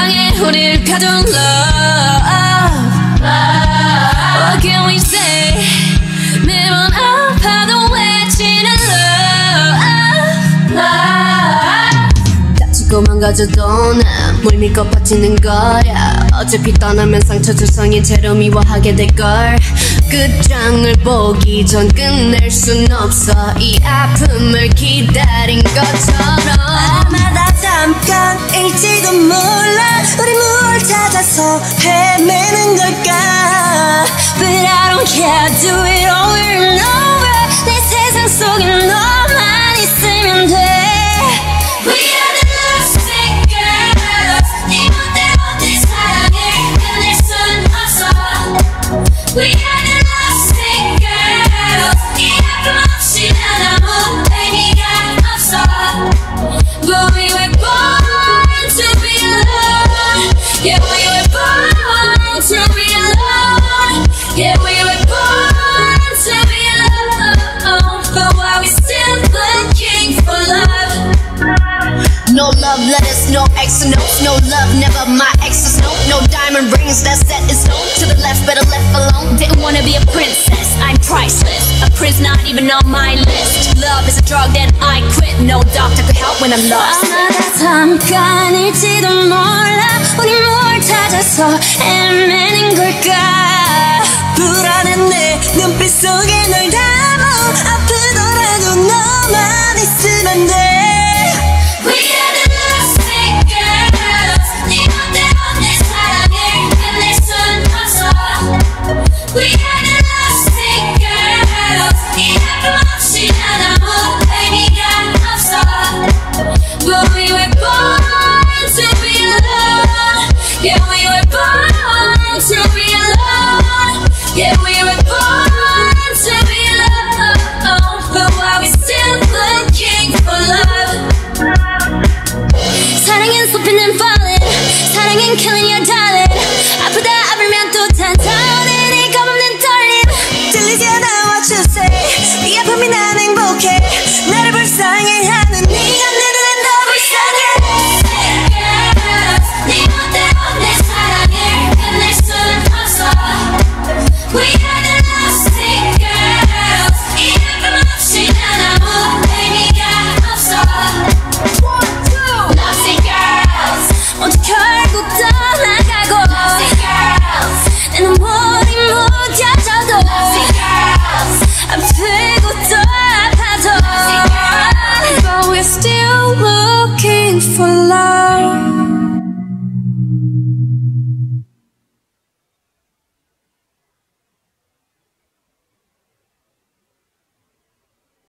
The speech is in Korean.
사랑해 우릴 가둔 love What can we say? 매번 아파도 외치는 love. 다치고 망가져도 난물 믿고 버티는 거야. 어차피 떠나면 상처 조성인 채로 미워하게 될걸. 끝장을 보기 전 끝낼 순 없어. 이 아픔을 기다린 것처럼 잠깐일지도 몰라 우리 뭘 찾아서 헤매는 걸까 But I don't care do it over and over 내 세상 속에 너만 있으면 돼 We are the lovesick girls 네 멋대로 내 사랑을 끝낼 순 없어 We born to be alone Yeah we were born to be alone But why we still looking for love No love letters, no X notes, no love, never my exes, no No diamond rings, that set is no To the left, better left alone Didn't wanna be a princess, I'm priceless. A prince not even on my list. Love is a drug, then I quit. No doctor could help when I'm lost. 찾아서 헤매는 걸까? 불안한 내 눈빛 속에 널 담아. 아프더라도 너만 있으면 돼 Let it burn inside.